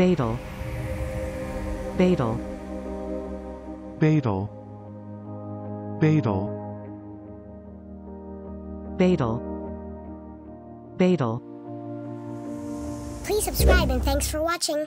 Betel. Betel. Betel. Betel. Betel. Betel. Please subscribe and thanks for watching.